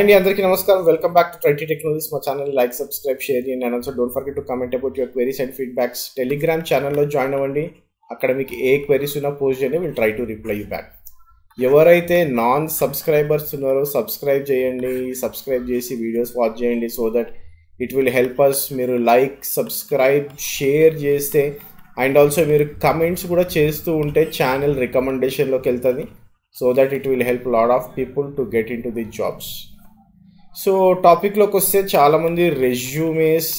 Hi అండి అందరికీ నమస్కారం. Welcome back to twenty technologies మా ఛానల్ లైక్ సబ్స్క్రైబ్ షేర్ చేయండి. And also don't forget to comment about your queries and feedbacks Telegram ఛానల్లో join అవ్వండి. అక్కడ మీకు ఏ క్వెరీస్ ఉన్నా పోస్ట్ చేయండి. Will try to reply you back ఎవరైతే నాన్ సబ్స్క్రైబర్స్ ఉన్నారో సబ్స్క్రైబ్ చేయండి. సబ్స్క్రైబ్ చేసి వీడియోస్ వాచ్ చేయండి so that it will help us మీరు లైక్ సబ్స్క్రైబ్ షేర్ చేస్తే అండ్ ఆల్సో మీరు కమెంట్స్ కూడా చేస్తూ ఉంటే ఛానల్ రికమెండేషన్లోకి వెళ్తుంది. So that it will help lot of people to get into the jobs so టాపిక్లోకి వస్తే చాలామంది రెజ్యూమేస్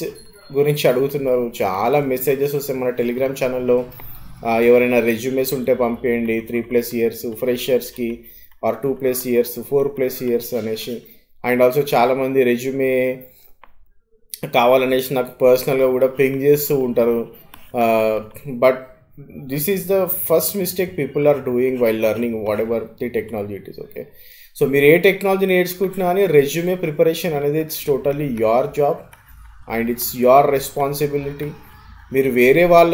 గురించి అడుగుతున్నారు. చాలా మెసేజెస్ వస్తాయి మన టెలిగ్రామ్ ఛానల్లో. ఎవరైనా రెజ్యూమేస్ ఉంటే పంపేయండి. Three plus years ఫ్రెషర్స్కి or two plus years four plus years అనేసి. అండ్ ఆల్సో చాలామంది రెజ్యూమే కావాలనేసి నాకు పర్సనల్గా కూడా పింగ్ చేస్తూ ఉంటారు. But this is the first mistake people are doing while learning whatever the technology it is okay? So మీరు ఏ టెక్నాలజీ నేర్చుకుంటున్నా అని రెజ్యూమే ప్రిపరేషన్ అనేది it's totally your job and it's your responsibility మీరు వేరే వాళ్ళ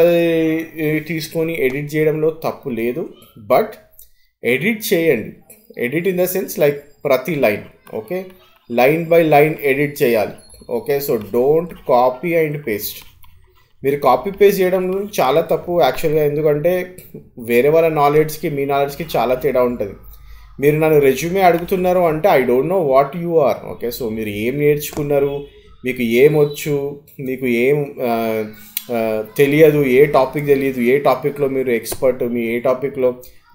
తీసుకొని ఎడిట్ చేయడంలో తప్పు లేదు. బట్ ఎడిట్ చేయండి. Edit in the sense like ప్రతి line okay line by line edit చేయాలి okay so don't copy and paste మీరు కాపీ పేస్ట్ చేయడం చాలా తప్పు యాక్చువల్గా ఎందుకంటే వేరే వాళ్ళ నాలెడ్జ్కి మీ నాలెడ్జ్కి చాలా తేడా ఉంటుంది. మీరు నన్ను రెజ్యూమే అడుగుతున్నారు అంటే I don't know what you are okay so మీరు ఏం నేర్చుకున్నారు? మీకు ఏమొచ్చు మీకు ఏం తెలియదు? ఏ టాపిక్ తెలియదు? ఏ టాపిక్లో మీరు ఎక్స్పర్ట్ మీ ఏ టాపిక్లో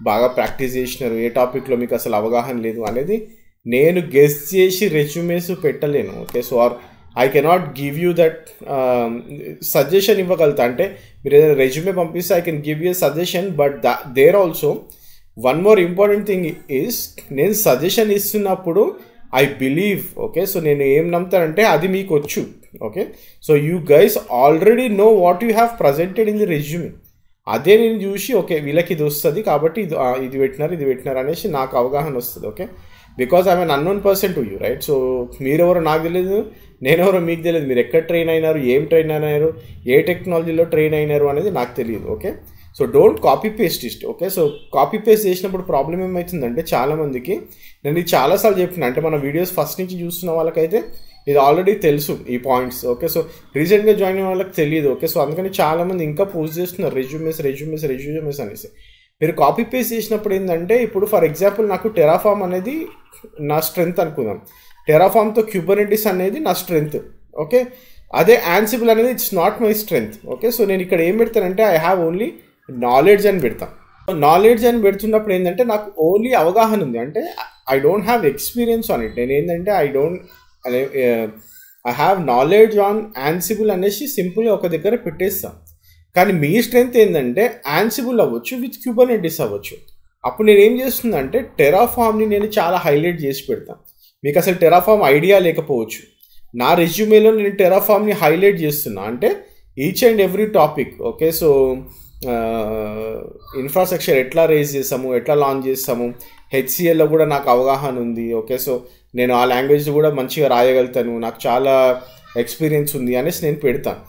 బాగా ప్రాక్టీస్ చేసినారు? ఏ టాపిక్లో మీకు అసలు అవగాహన లేదు అనేది నేను గెస్ట్ చేసి resumes పెట్టలేను. Okay so or I cannot give you that suggestion ఇవ్వగలుగుతా. అంటే మీరు ఏదైనా రెజ్యూమే పంపిస్తే I can give you suggestion but the there also one more important thing is నేను సజెషన్ ఇస్తున్నప్పుడు ఐ బిలీవ్ ఓకే సో నేను ఏం నమ్ముతానంటే అది మీకు వచ్చు okay so you guys already know what you have presented in the resume అదే నేను చూసి ఓకే వీళ్ళకి ఇది వస్తుంది కాబట్టి ఇది ఇది పెట్టినారు ఇది పెట్టినారు అనేసి నాకు అవగాహన వస్తుంది okay because I mean unknown person to you right so మీరెవరో నాకు తెలియదు నేనెవరో మీకు తెలియదు మీరు ఎక్కడ ట్రైన్ అయినారు ఏం ట్రైన్ అయినారు ఏ టెక్నాలజీలో ట్రైన్ అయినారు అనేది నాకు తెలియదు okay so don't copy paste ist okay so copy paste చేసినప్పుడు ప్రాబ్లం ఏమవుతుందంటే చాలామందికి నేను ఇది చాలాసార్లు చెప్తున్నాను అంటే మన వీడియోస్ ఫస్ట్ నుంచి చూస్తున్న వాళ్ళకైతే ఇది ఆల్రెడీ తెలుసు ఈ పాయింట్స్ ఓకే సో రీసెంట్గా జాయిన్ అయిన వాళ్ళకి తెలియదు ఓకే సో అందుకని చాలామంది ఇంకా పోస్ట్ చేస్తున్నారు రెజ్యూమేస్ రెజ్యూమేస్ రెజ్యూమేస్ అనేసి. మీరు కాపీ పేస్ట్ చేసినప్పుడు ఏంటంటే ఇప్పుడు ఫర్ ఎగ్జాంపుల్ నాకు టెరాఫామ్ అనేది నా స్ట్రెంగ్త్ అనుకుందాం. టెరాఫామ్తో క్యూబర్నెటిస్ అనేది నా స్ట్రెంగ్త్ ఓకే అదే యాన్సిబుల్ అనేది it's not my strength okay so నేను ఇక్కడ ఏం పెడతానంటే ఐ హ్యావ్ ఓన్లీ నాలెడ్జ్ అని పెడతాను నాలెడ్జ్ అని పెడుతున్నప్పుడు ఏంటంటే నాకు ఓన్లీ అవగాహన ఉంది. అంటే I don't have experience on it నేను ఏంటంటే I don't I have knowledge on Ansible అనేసి సింపుల్గా ఒక దగ్గర పెట్టేస్తాను కానీ మీ స్ట్రెంగ్త్ ఏంటంటే యాన్సిబుల్ అవ్వచ్చు విత్ క్యూబర్నెటిస్ అవ్వచ్చు. అప్పుడు నేను ఏం చేస్తున్నా అంటే టెరాఫామ్ని నేను చాలా హైలైట్ చేసి పెడతాను మీకు అసలు టెరాఫామ్ ఐడియా లేకపోవచ్చు. నా రెజ్యూమేలో నేను టెరాఫామ్ని హైలైట్ చేస్తున్నా. అంటే each and every topic okay so infrastructure ఎట్లా రేజ్ చేస్తాము ఎట్లా లాంచ్ చేస్తాము హెచ్సిఎల్లో కూడా నాకు అవగాహన ఉంది. ఓకే సో నేను ఆ లాంగ్వేజ్ కూడా మంచిగా రాయగలుగుతాను. నాకు చాలా ఎక్స్పీరియన్స్ ఉంది అనేసి నేను పెడతాను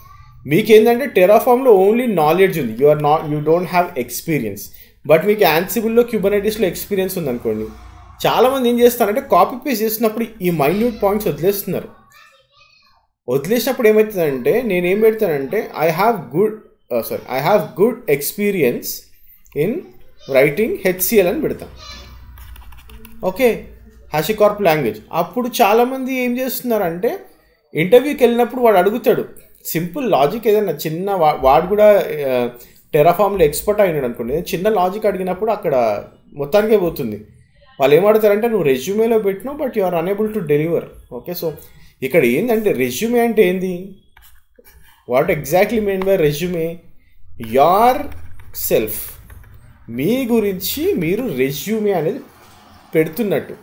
మీకేంటంటే టెరాఫామ్లో ఓన్లీ నాలెడ్జ్ ఉంది. యు ఆర్ నా you don't have experience but మీకు యాన్సిబుల్లో క్యూబనైటిస్లో ఎక్స్పీరియన్స్ ఉందనుకోండి చాలామంది ఏం చేస్తారంటే కాపీ పేస్ట్ చేసినప్పుడు ఈ మైన్యూట్ పాయింట్స్ వదిలేస్తున్నారు. వదిలేసినప్పుడు ఏమవుతుందంటే నేను ఏం పెడతానంటే I have good sorry I have good experience in writing HCL అని పెడతాం. ఓకే హ్యాషికార్ప్ లాంగ్వేజ్ అప్పుడు చాలామంది ఏం చేస్తున్నారంటే ఇంటర్వ్యూకి వెళ్ళినప్పుడు వాడు అడుగుతాడు. సింపుల్ లాజిక్ ఏదైనా చిన్న వాడు కూడా uh, టెరాఫామ్లో ఎక్స్పర్ట్ అయినాడు అనుకోండి. చిన్న లాజిక్ అడిగినప్పుడు అక్కడ మొత్తానికే పోతుంది. వాళ్ళు ఏమడతారంటే నువ్వు రెజ్యూమేలో పెట్టినావు but you are unable to deliver okay so ఇక్కడ ఏంటంటే రెజ్యూమే అంటే ఏంది? What exactly mean by resume? Yourself. మీ గురించి మీరు రెజ్యూమే అనేది పెడుతున్నట్టు.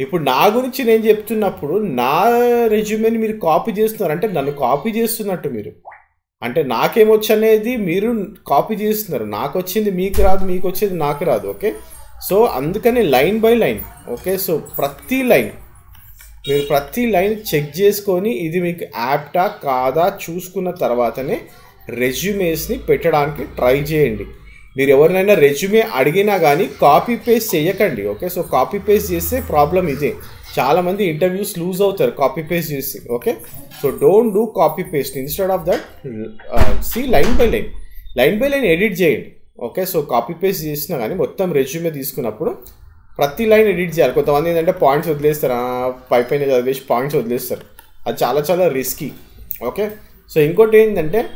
ఇప్పుడు నా గురించి నేను చెప్తున్నప్పుడు నా రెజ్యూమేని మీరు కాపీ చేస్తున్నారు. అంటే నన్ను కాపీ చేస్తున్నట్టు మీరు. అంటే నాకేమొచ్చు అనేది మీరు కాపీ చేస్తున్నారు. నాకు వచ్చింది మీకు రాదు మీకు వచ్చేది నాకు రాదు ఓకే? సో అందుకని line by line okay? So ప్రతి లైన్ మీరు ప్రతి లైన్ చెక్ చేసుకొని ఇది మీకు యాప్టా కాదా చూసుకున్న తర్వాతనే రెజ్యూమేస్ని పెట్టడానికి ట్రై చేయండి. మీరు ఎవరినైనా రెజ్యూమే అడిగినా కానీ కాపీ పేస్ట్ చేయకండి ఓకే? సో కాపీ పేస్ట్ చేస్తే ప్రాబ్లం ఇదే. చాలామంది ఇంటర్వ్యూస్ లూజ్ అవుతారు కాపీ పేస్ట్ చేసి okay? So don't do copy paste. Instead of that see line by line. Line by line edit చేయండి ఓకే? సో కాపీ పేస్ట్ చేసినా కానీ మొత్తం రెజ్యూమే తీసుకున్నప్పుడు ప్రతి లైన్ ఎడిట్ చేయాలి. కొంతమంది ఏంటంటే పాయింట్స్ వదిలేస్తారు. ఆ, పై పైన చదివేసి పాయింట్స్ వదిలేస్తారు. అది చాలా చాలా రిస్కీ ఓకే? సో ఇంకోటి ఏంటంటే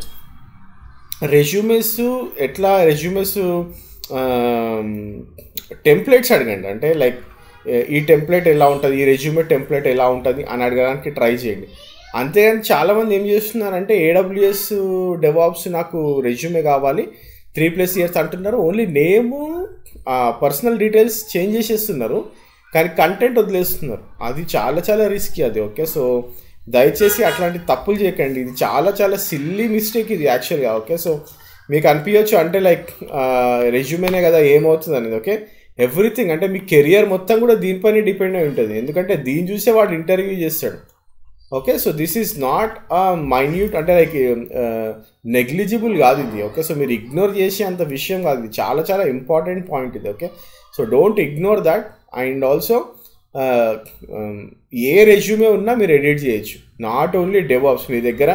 రెజ్యూమెస్ ఎట్లా రెజ్యూమెస్ టెంప్లెట్స్ అడగండి. అంటే లైక్ ఈ టెంప్లెట్ ఎలా ఉంటుంది? ఈ రెజ్యూమే టెంప్లెట్ ఎలా ఉంటుంది? అని అడగడానికి ట్రై చేయండి. అంతేగాని చాలామంది ఏం చేస్తున్నారంటే ఏడబ్ల్యూఎస్ డెవాప్స్ నాకు రెజ్యూమే కావాలి. త్రీ ప్లస్ ఇయర్స్ అంటున్నారు. Only name personal details change చేసేస్తున్నారు కానీ కంటెంట్ వదిలేస్తున్నారు. అది చాలా చాలా రిస్కీ అది ఓకే సో దయచేసి అట్లాంటి తప్పులు చేయకండి. ఇది చాలా చాలా సిల్లీ మిస్టేక్ ఇది యాక్చువల్గా ఓకే సో మీకు అనిపించవచ్చు అంటే లైక్ రెజ్యూమేనే కదా ఏమవుతుంది అనేది ఓకే ఎవ్రీథింగ్ అంటే మీ కెరియర్ మొత్తం కూడా దీనిపైన డిపెండ్ అయి ఉంటుంది. ఎందుకంటే దీన్ని చూసే వాడు ఇంటర్వ్యూ చేస్తాడు. Okay so this is not minute అంటే లైక్ నెగ్లిజిబుల్ uh, కాదు ఇది ఓకే సో మీరు ఇగ్నోర్ చేసే అంత విషయం కాదు ఇది. చాలా చాలా ఇంపార్టెంట్ పాయింట్ ఇది okay so don't ignore that and also A resume ఉన్నా మీరు ఎడిట్ చేయొచ్చు. నాట్ ఓన్లీ డెవాప్స్ మీ దగ్గర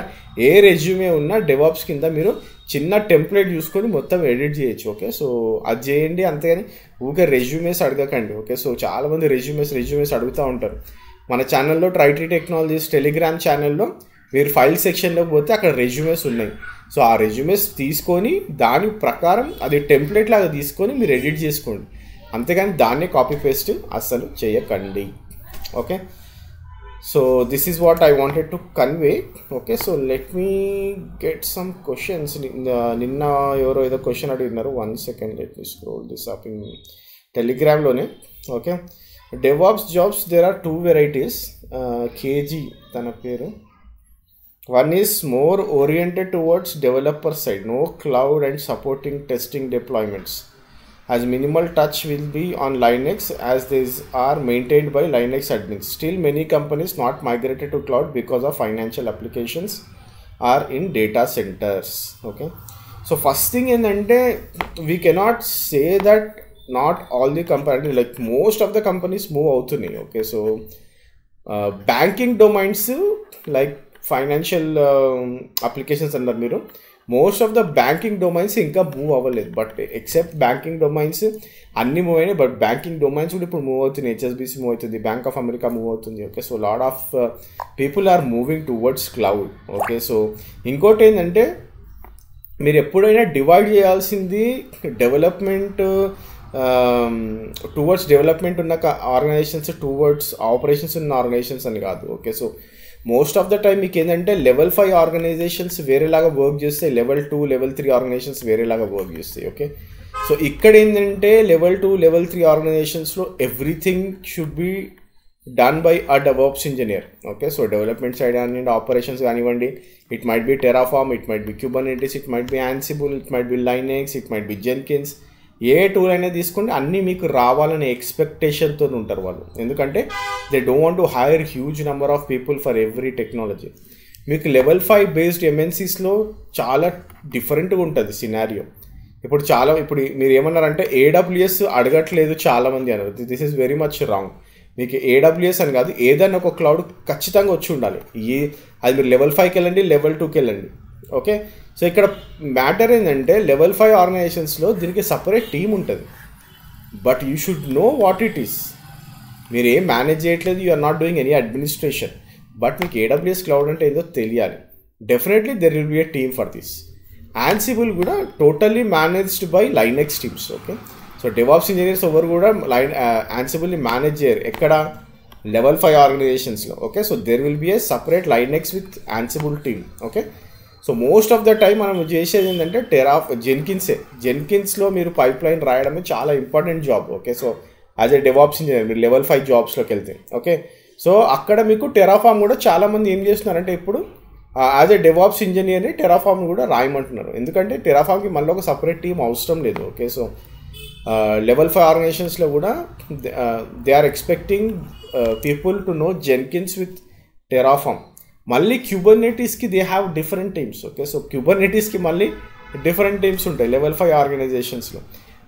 ఏ రెజ్యూమే ఉన్నా డెవాప్స్ కింద మీరు చిన్న టెంప్లెట్ చూసుకొని మొత్తం ఎడిట్ చేయొచ్చు ఓకే సో అది చేయండి అంతేగాని ఊకే రెజ్యూమేస్ అడగకండి ఓకే సో చాలామంది రెజ్యూమేస్ రెజ్యూమేస్ అడుగుతూ ఉంటారు. మన ఛానల్లో ట్రైటీ టెక్నాలజీస్ టెలిగ్రామ్ ఛానల్లో మీరు ఫైల్ సెక్షన్లో పోతే అక్కడ రెజ్యూమెస్ ఉన్నాయి. సో ఆ రెజ్యూమెస్ తీసుకొని దాని ప్రకారం అది టెంప్లెట్ లాగా తీసుకొని మీరు ఎడిట్ చేసుకోండి. అంతేగాని దాన్నే కాపీ పేస్ట్ అస్సలు చేయకండి. Okay? So this is what I wanted to convey okay? So let me get some questions నిన్న ఎవరో ఏదో క్వశ్చన్ అడిగినారు. One second let me scroll this up in టెలిగ్రామ్లోనే okay? DevOps jobs, there are two varieties. Uh, KG, one is more oriented towards developer side, no cloud and supporting testing deployments. As minimal touch will be on Linux as these are maintained by Linux admins. Still many companies not migrated to cloud because of financial applications are in data centers. Okay. So first thing in end we cannot say that not all the company like most of the companies move అవుతున్నాయి. Okay so banking domains like financial applications అన్నారు మీరు most of the banking domains ఇంకా move అవ్వలేదు. But except banking domains అన్ని move అయినాయి. But banking domains కూడా ఇప్పుడు move అవుతున్నాయి. హెచ్ఎస్బిసి మూవ్ అవుతుంది. బ్యాంక్ ఆఫ్ అమెరికా మూవ్ అవుతుంది. Okay so lot of people are moving towards cloud okay so ఇంకోటి ఏంటంటే మీరు ఎప్పుడైనా డివైడ్ చేయాల్సింది డెవలప్మెంట్ టువర్డ్స్ డెవలప్మెంట్ ఉన్న ఆర్గనైజేషన్స్ టువర్డ్స్ ఆపరేషన్స్ ఉన్న ఆర్గనైజేషన్స్ అని కాదు. Okay so most of the time మీకు ఏంటంటే లెవెల్ ఫైవ్ ఆర్గనైజేషన్స్ వేరేలాగా వర్క్ చేస్తాయి level two level three organizations వేరేలాగా వర్క్ చేస్తాయి ఓకే సో ఇక్కడ ఏంటంటే level two level three ఆర్గనైజేషన్స్లో everything should be done by a DevOps engineer okay so development side కానివ్వండి operations కానివ్వండి it might be Terraform it might be Kubernetes it might be Ansible it might be Linux it might be Jenkins A tool అయినా తీసుకోండి అన్నీ మీకు రావాలనే ఎక్స్పెక్టేషన్తో ఉంటారు వాళ్ళు. ఎందుకంటే they don't want to hire huge number of people for every technology మీకు లెవెల్ ఫైవ్ బేస్డ్ ఎంఎన్సీస్లో చాలా డిఫరెంట్గా ఉంటుంది సినారియో ఇప్పుడు చాలా ఇప్పుడు మీరు ఏమన్నారంటే ఏడబ్ల్యూఎస్ అడగట్లేదు చాలామంది అన్నారు. This is very much wrong మీకు ఏడబ్ల్యూఎస్ అని కాదు ఏదైనా ఒక క్లౌడ్ ఖచ్చితంగా వచ్చి ఉండాలి. ఏ అది మీరు లెవెల్ ఫైవ్కి వెళ్ళండి లెవెల్ టూకి వెళ్ళండి. ఓకే? సో ఇక్కడ మ్యాటర్ ఏంటంటే లెవెల్ ఫైవ్ ఆర్గనైజేషన్స్లో దీనికి సపరేట్ టీం ఉంటుంది. But you should know what it is. మీరు ఏం మేనేజ్ చేయట్లేదు you are not doing any administration. But మీకు ఏడబ్ల్యూఎస్ క్లౌడ్ అంటే ఏదో తెలియాలి. Definitely there will be a team for this. Ansible కూడా totally managed by Linux teams okay? So DevOps engineers ఎవరు కూడా లైన్ యాన్సిబుల్ని మేనేజ్ చేయరు. ఎక్కడ? Level five ఆర్గనైజేషన్స్లో okay? So there will be a separate Linux with Ansible team okay? So most of the time మనం చేసేది ఏంటంటే టెరా జెన్కిన్సే. జెన్కిన్స్లో మీరు పైప్ లైన్ రాయడమే చాలా important job okay? So as a DevOps engineer మీరు లెవెల్ ఫైవ్ జాబ్స్లోకి వెళ్తే okay? So అక్కడ మీకు టెరాఫామ్ కూడా చాలామంది ఏం చేస్తున్నారంటే ఇప్పుడు యాజ్ ఎ డెవాప్స్ ఇంజనీర్ని టెరాఫామ్ కూడా రాయమంటున్నారు. ఎందుకంటే టెరాఫామ్కి మళ్ళీ ఒక సపరేట్ టీం అవసరం లేదు ఓకే? సో లెవెల్ ఫైవ్ ఆర్గనైజేషన్స్లో కూడా they are expecting people to know Jenkins with Terraform. మళ్ళీ క్యూబర్నెటీస్కి they have different teams okay so క్యూబర్నెటీస్కి మళ్ళీ డిఫరెంట్ టీమ్స్ ఉంటాయి level five ఆర్గనైజేషన్స్లో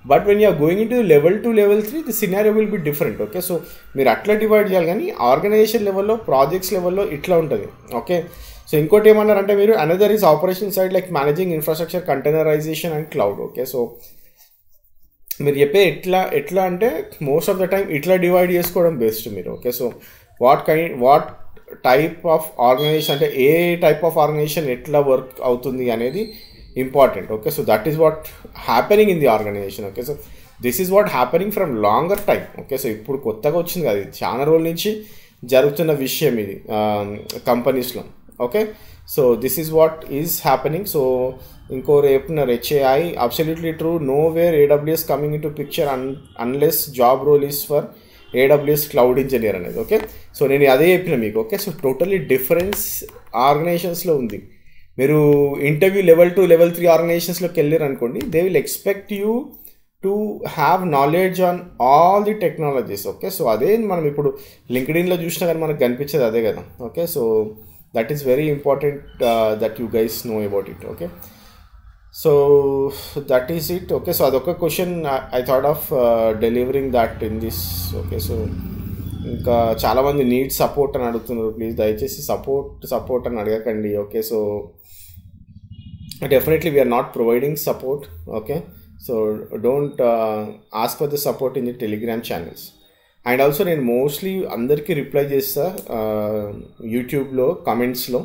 but when you're going into level two level three the scenario will be different okay so మీరు అట్లా divide చేయాలి కానీ organisation లెవెల్లో projects లెవెల్లో ఇట్లా ఉంటుంది ఓకే సో ఇంకోటి ఏమన్నారంటే మీరు another is operation side like managing infrastructure containerisation and cloud okay so మీరు చెప్పే ఎట్లా ఎట్లా అంటే మోస్ట్ ఆఫ్ ద టైం ఇట్లా డివైడ్ చేసుకోవడం బెస్ట్ మీరు okay so what kind what type of organisation అంటే ఏ టైప్ ఆఫ్ ఆర్గనైజేషన్ ఎట్లా వర్క్ అవుతుంది అనేది important okay so that is what happening in the organisation okay so this is what happening from longer time okay so ఇప్పుడు కొత్తగా వచ్చింది కదా ఇది చాలా రోజుల నుంచి జరుగుతున్న విషయం ఇది కంపెనీస్లో okay so this is what is happening so ఇంకో రేపున్నారు HAI absolutely true nowhere AWS coming into picture un unless job role is for AWS cloud engineer అనేది ఓకే సో నేను అదే చెప్పిన మీకు ఓకే సో టోటలీ డిఫరెన్స్ ఆర్గనైజేషన్స్లో ఉంది. మీరు interview level two level three ఆర్గనైజేషన్స్లోకి వెళ్ళారు అనుకోండి they will expect you to have knowledge on all the technologies okay so అదే మనం ఇప్పుడు లింక్డ్ఇన్లో చూసినా కానీ మనకు కనిపించేది అదే కదా okay so that is very important that you guys know about it okay so that is it okay so అదొక question I thought of delivering that in this okay so ఇంకా చాలామంది నీడ్ సపోర్ట్ అని అడుగుతున్నారు. Please దయచేసి support support అని అడగకండి. Okay so definitely we're not providing support okay so don't ask for the support in the Telegram channels and also నేను mostly అందరికీ reply చేస్తా యూట్యూబ్లో కమెంట్స్లో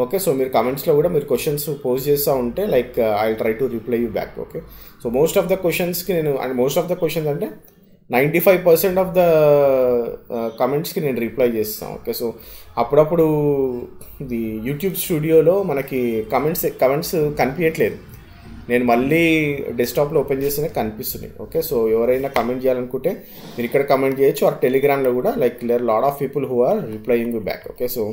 ఓకే సో మీరు కమెంట్స్లో కూడా మీరు క్వశ్చన్స్ పోస్ట్ చేస్తూ ఉంటే like I try to reply you back okay so most of the క్వశ్చన్స్కి నేను and most of the questions అంటే ninety five percent of the కమెంట్స్కి నేను రిప్లై చేస్తాను ఓకే సో అప్పుడప్పుడు ది యూట్యూబ్ స్టూడియోలో మనకి కమెంట్స్ కమెంట్స్ కనిపించట్లేదు. నేను మళ్ళీ డెస్క్టాప్లో ఓపెన్ చేస్తేనే కనిపిస్తున్నాయి ఓకే సో ఎవరైనా కమెంట్ చేయాలనుకుంటే మీరు ఇక్కడ కమెంట్ చేయొచ్చు ఆర్ టెలిగ్రామ్లో కూడా like లేర్ lot of people who are replying back okay so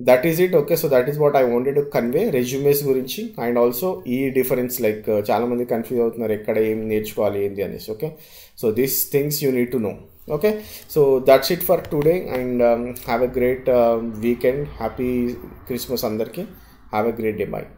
that is it okay so that is what I wanted to convey resumes గురించి అండ్ ఆల్సో ఈ డిఫరెన్స్ లైక్ చాలామంది కన్ఫ్యూజ్ అవుతున్నారు ఎక్కడ ఏం నేర్చుకోవాలి ఏంది అనేసి okay so these things you need to know okay so that's it for today and have a great weekend happy Christmas అందరికీ. Have a great day bye